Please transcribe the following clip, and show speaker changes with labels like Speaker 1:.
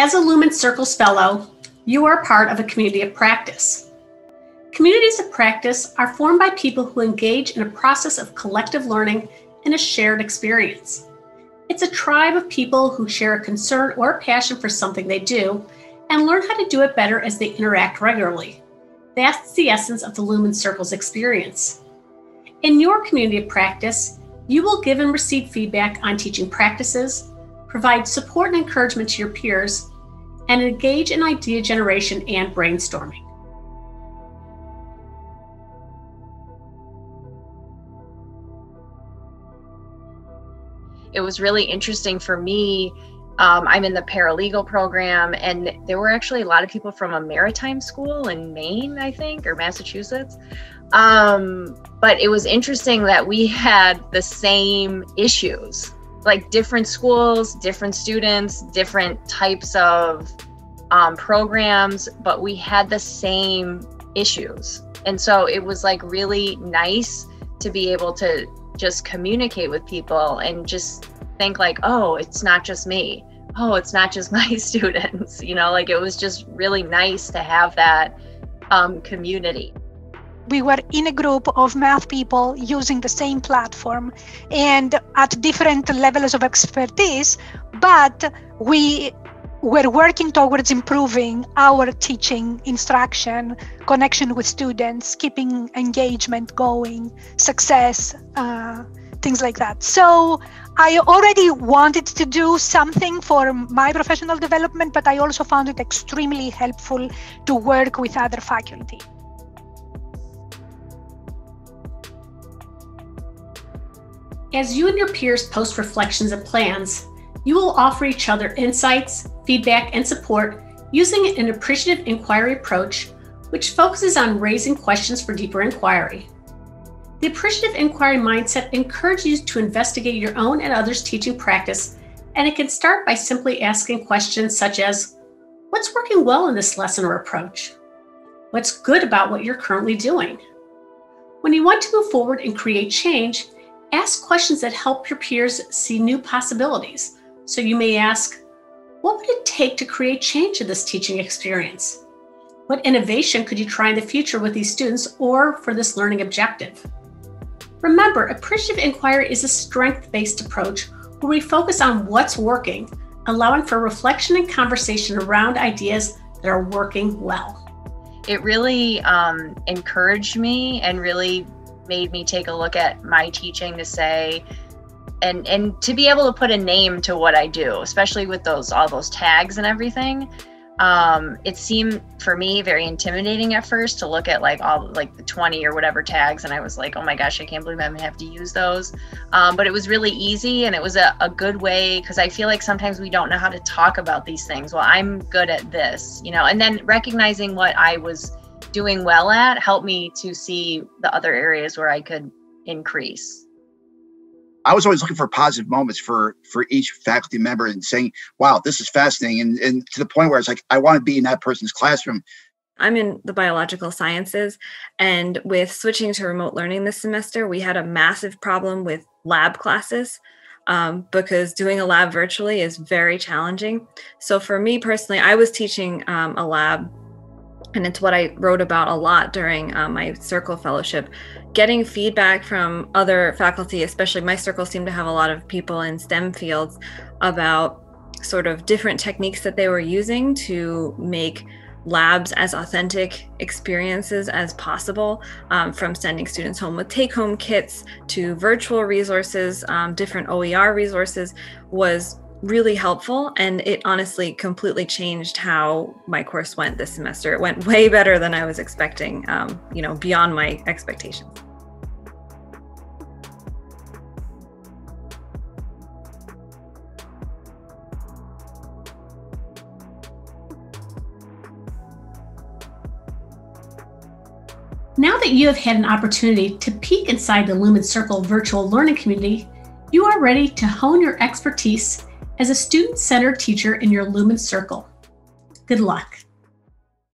Speaker 1: As a Lumen Circles Fellow, you are part of a community of practice. Communities of practice are formed by people who engage in a process of collective learning and a shared experience. It's a tribe of people who share a concern or a passion for something they do and learn how to do it better as they interact regularly. That's the essence of the Lumen Circles experience. In your community of practice, you will give and receive feedback on teaching practices, provide support and encouragement to your peers, and engage in idea generation and brainstorming.
Speaker 2: It was really interesting for me. Um, I'm in the paralegal program, and there were actually a lot of people from a maritime school in Maine, I think, or Massachusetts. Um, but it was interesting that we had the same issues like different schools, different students, different types of um, programs, but we had the same issues. And so it was like really nice to be able to just communicate with people and just think like, oh, it's not just me. Oh, it's not just my students. You know, like it was just really nice to have that um, community
Speaker 3: we were in a group of math people using the same platform and at different levels of expertise, but we were working towards improving our teaching, instruction, connection with students, keeping engagement going, success, uh, things like that. So I already wanted to do something for my professional development, but I also found it extremely helpful to work with other faculty.
Speaker 1: As you and your peers post reflections and plans, you will offer each other insights, feedback, and support using an appreciative inquiry approach, which focuses on raising questions for deeper inquiry. The appreciative inquiry mindset encourages you to investigate your own and others' teaching practice, and it can start by simply asking questions such as What's working well in this lesson or approach? What's good about what you're currently doing? When you want to move forward and create change, Ask questions that help your peers see new possibilities. So you may ask, what would it take to create change in this teaching experience? What innovation could you try in the future with these students or for this learning objective? Remember, appreciative inquiry is a strength based approach where we focus on what's working, allowing for reflection and conversation around ideas that are working well.
Speaker 2: It really um, encouraged me and really made me take a look at my teaching to say and and to be able to put a name to what I do, especially with those all those tags and everything. Um, it seemed for me very intimidating at first to look at like all like the 20 or whatever tags and i was like oh my gosh i can't believe i'm gonna have to use those um, but it was really easy and it was a, a good way because i feel like sometimes we don't know how to talk about these things well i'm good at this you know and then recognizing what i was doing well at helped me to see the other areas where I could increase.
Speaker 4: I was always looking for positive moments for for each faculty member and saying, "Wow, this is fascinating," and and to the point where it's like I want to be in that person's classroom.
Speaker 5: I'm in the biological sciences, and with switching to remote learning this semester, we had a massive problem with lab classes. Um, because doing a lab virtually is very challenging. So, for me personally, I was teaching um, a lab and it's what I wrote about a lot during uh, my circle fellowship. Getting feedback from other faculty, especially my circle seemed to have a lot of people in STEM fields about sort of different techniques that they were using to make labs as authentic experiences as possible um, from sending students home with take home kits to virtual resources um, different oer resources was really helpful and it honestly completely changed how my course went this semester. It went way better than i was expecting um, you know beyond my expectations.
Speaker 1: Now that you have had an opportunity to peek inside the Lumen Circle virtual learning community, you are ready to hone your expertise as a student centered teacher in your Lumen Circle. Good luck.